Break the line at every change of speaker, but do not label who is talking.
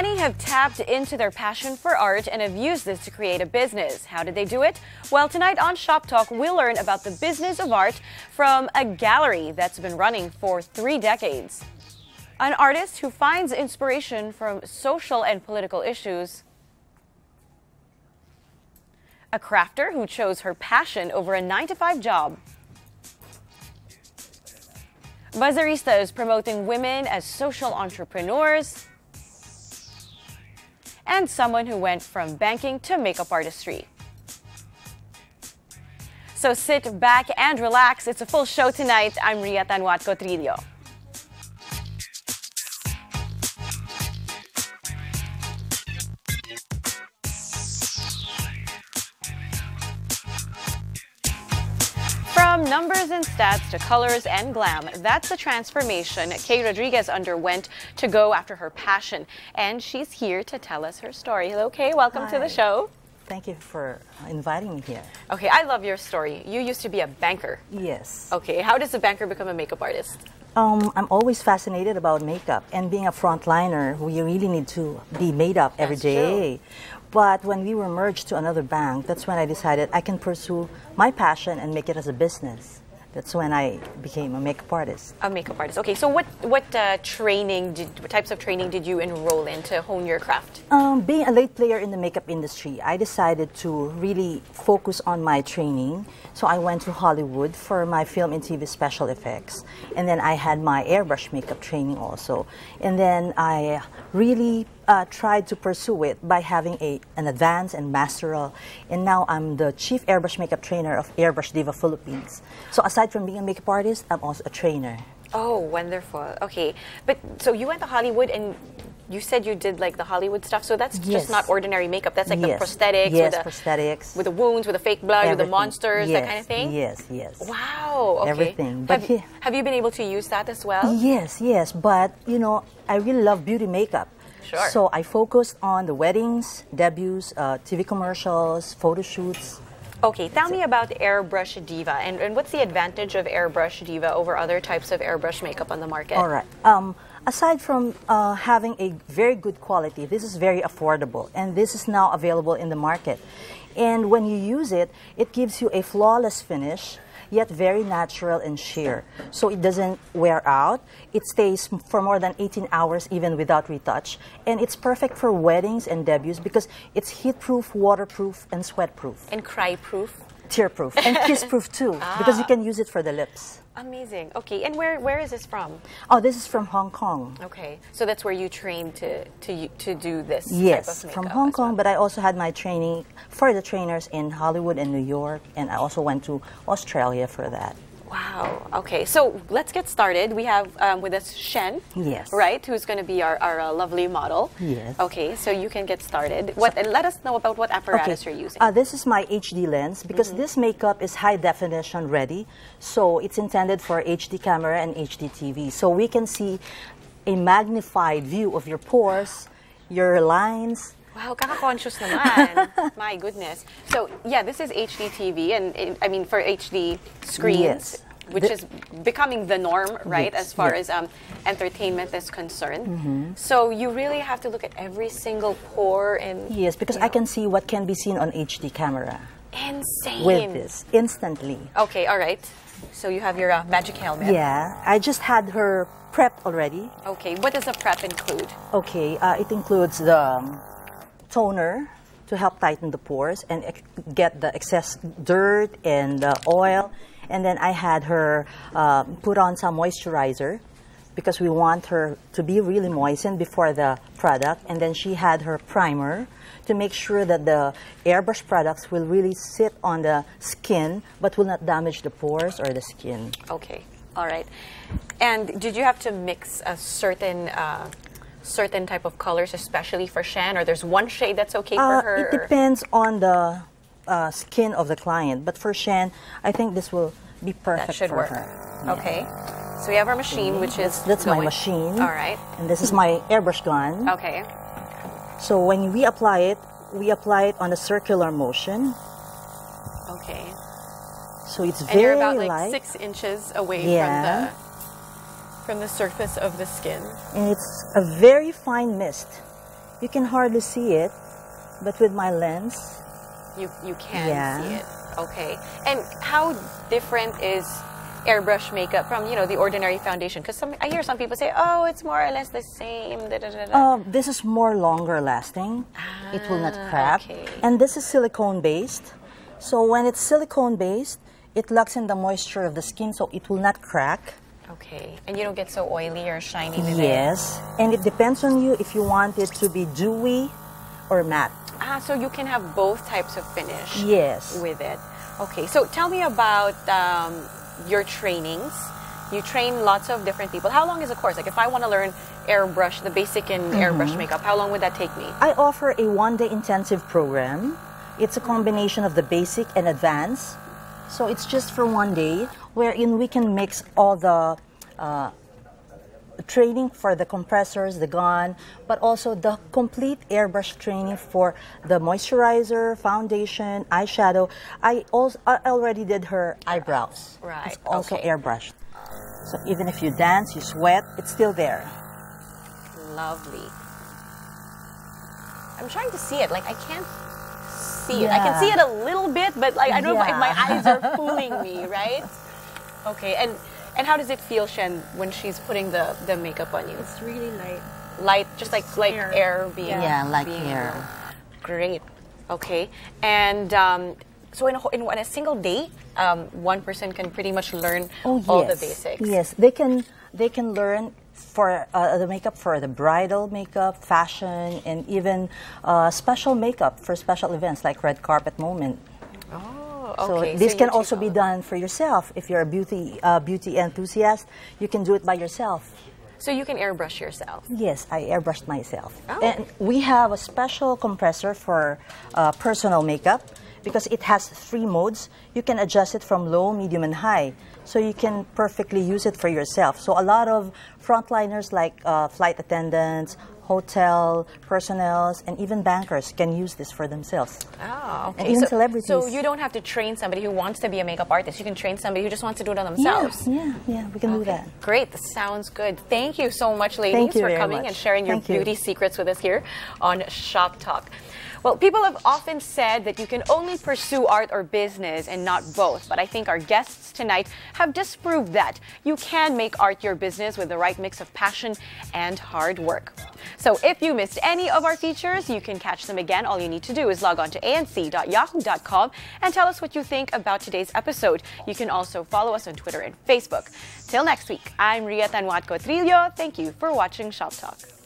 Many have tapped into their passion for art and have used this to create a business. How did they do it? Well, tonight on Shop Talk, we'll learn about the business of art from a gallery that's been running for three decades. An artist who finds inspiration from social and political issues. A crafter who chose her passion over a 9 to 5 job. Bazaarista is promoting women as social entrepreneurs and someone who went from banking to makeup artistry. So sit back and relax. It's a full show tonight. I'm Ria Tanjuatco-Trillo. From numbers and stats to colors and glam, that's the transformation Kay Rodriguez underwent to go after her passion. And she's here to tell us her story. Hello, Kay. Welcome
Hi.
to the show.
Thank you for inviting me here.
Okay, I love your story. You used to be a banker.
Yes.
Okay, how does a banker become a makeup artist?
Um, I'm always fascinated about makeup, and being a frontliner, we really need to be made up every
That's
day. But when we were merged to another bank, that's when I decided I can pursue my passion and make it as a business. That's when I became a makeup artist.
A makeup artist. Okay, so what what uh, training did what types of training did you enroll in to hone your craft?
Um, being a late player in the makeup industry, I decided to really focus on my training. So I went to Hollywood for my film and TV special effects. And then I had my airbrush makeup training also. And then I really uh, tried to pursue it by having a, an advanced and masteral. And now I'm the chief airbrush makeup trainer of Airbrush Diva Philippines. So aside from being a makeup artist, I'm also a trainer.
Oh, wonderful. Okay, but so you went to Hollywood and you said you did like the Hollywood stuff. So that's
Yes.
just not ordinary makeup. That's like
Yes.
the prosthetics,
Yes,
with the
prosthetics.
with the wounds, with the fake blood, with the
Everything.
monsters, that kind of thing.
Yes, yes.
Wow. Okay.
Everything. But
Have,
he-
have you been able to use that as well?
Yes, yes, but you know, I really love beauty makeup.
Sure.
So I focused on the weddings, debuts, uh, TV commercials, photo shoots.
Okay, tell me about Airbrush Diva and, and what's the advantage of Airbrush Diva over other types of airbrush makeup on the market?
All right. Um, aside from uh, having a very good quality, this is very affordable, and this is now available in the market. And when you use it, it gives you a flawless finish, yet very natural and sheer. So it doesn't wear out. It stays for more than 18 hours even without retouch. And it's perfect for weddings and debuts because it's heat-proof, waterproof, and sweat-proof.
And cry proof.
Tear-proof. And kiss-proof too, because you
Ah.
can use it for the lips.
Amazing. Okay, and where where is this from?
Oh, this is from Hong Kong.
Okay, so that's where you trained to to to do this
Yes,
type of
from Hong Kong,
well.
but I also had my training for the trainers in Hollywood and New York, and I also went to Australia for that.
Wow. Okay, so let's get started. We have um, with us Shen.
Yes.
Right, who's going to be our, our uh, lovely model.
Yes.
Okay, so you can get started. What? and let us know about what apparatus you're using.
Uh, this is my HD lens because
Mm-hmm.
this makeup is high definition ready, so it's intended for HD camera and HD TV. So we can see a magnified view of your pores, your lines.
Wow, kaka-conscious naman. My goodness. So, yeah, this is HD TV, and it, I mean, for HD screens,
Yes.
which
The-
is becoming the norm, right,
Yes,
as far
yes.
as um, entertainment is concerned.
Mm-hmm.
So, you really have to look at every single pore and.
Yes, because I can see what can be seen on HD camera
Insane.
with this instantly.
Okay, all right. So, you have your uh, magic helmet.
Yeah, I just had her prepped already.
Okay, what does the prep include?
Okay, uh, it includes the um, toner to help tighten the pores and get the excess dirt and the oil. And then I had her uh, put on some moisturizer because we want her to be really moistened before the product. And then she had her primer to make sure that the airbrush products will really sit on the skin but will not damage the pores or the skin.
Okay, all right. And did you have to mix a certain uh, certain type of colors, especially for Shan, or there's one shade that's okay for
Uh,
her?
It depends on the uh, skin of the client, but for Shan, I think this will be perfect
That should
for
work.
her.
Okay. So we have our machine, which is
That's my machine.
All right.
And this is my airbrush gun.
Okay.
So when we apply it, we apply it on a circular motion.
Okay.
So it's
And
very
you're about like
light.
six inches away
Yeah.
from the from the surface of the skin.
And it's a very fine mist. You can hardly see it, but with my lens,
You you can
Yeah.
see it. Okay. And how different is airbrush makeup from you know the ordinary foundation? Because I hear some people say, oh, it's more or less the same. Da, da, da,
uh, this is more longer lasting. ah, it will not
Ah,
crack.
okay.
And this is silicone based. So when it's silicone based, it locks in the moisture of the skin so it will not crack.
Okay. And you don't get so oily or shiny with it.
Yes. And it depends on you if you want it to be dewy or matte.
Ah, so you can have both types of finish.
Yes.
with it. Okay, so tell me about um, your trainings. You train lots of different people. How long is a course? Like, if I want to learn airbrush, the basic in airbrush
Mm-hmm.
makeup, how long would that take me?
I offer a one day intensive program. It's a combination of the basic and advanced. So it's just for one day, wherein we can mix all the uh, training for the compressors, the gun, but also the complete airbrush training for the moisturizer, foundation, eyeshadow. I also I already did her eyebrows.
Right,
It's also
okay.
airbrushed. So even if you dance, you sweat, it's still there.
Lovely. I'm trying to see it. Like, I can't see it. I can see it a little bit, but like, I don't know if my eyes are fooling me, right? Okay, and and how does it feel, Shen, when she's putting the, the makeup on you?
It's really light.
light, just like like air,
air.
being
Yeah, like
being
air.
Great. Okay, and um, so in a, in, in a single day, um, one person can pretty much learn
Oh,
all the basics.
Yes, they can they can learn for uh, the makeup for the bridal makeup, fashion, and even uh, special makeup for special events like red carpet moment.
Oh,
So
okay.
this
you
can also be done for yourself. If you're a beauty uh, beauty enthusiast, you can do it by yourself.
So you can airbrush yourself.
Yes, I airbrushed myself.
Oh.
And we have a special compressor for uh, personal makeup because it has three modes. You can adjust it from low, medium, and high. So you can perfectly use it for yourself. So a lot of frontliners like uh, flight attendants, hotel personnel, and even bankers can use this for themselves.
Oh, okay.
And even
so,
celebrities.
So you don't have to train somebody who wants to be a makeup artist. You can train somebody who just wants to do it on themselves.
Yeah, yeah, yeah, we can do that.
Great, that sounds good. Thank you so much, ladies, for coming
much.
and sharing your
Thank you.
beauty secrets with us here on Shop Talk. Well, people have often said that you can only pursue art or business and not both, but I think our guests tonight have disproved that. You can make art your business with the right mix of passion and hard work. So if you missed any of our features, you can catch them again. All you need to do is log on to anc.yahoo.com and tell us what you think about today's episode. You can also follow us on Twitter and Facebook. Till next week, I'm Ria Tanjuatco-Trillo. Thank you for watching Shop Talk.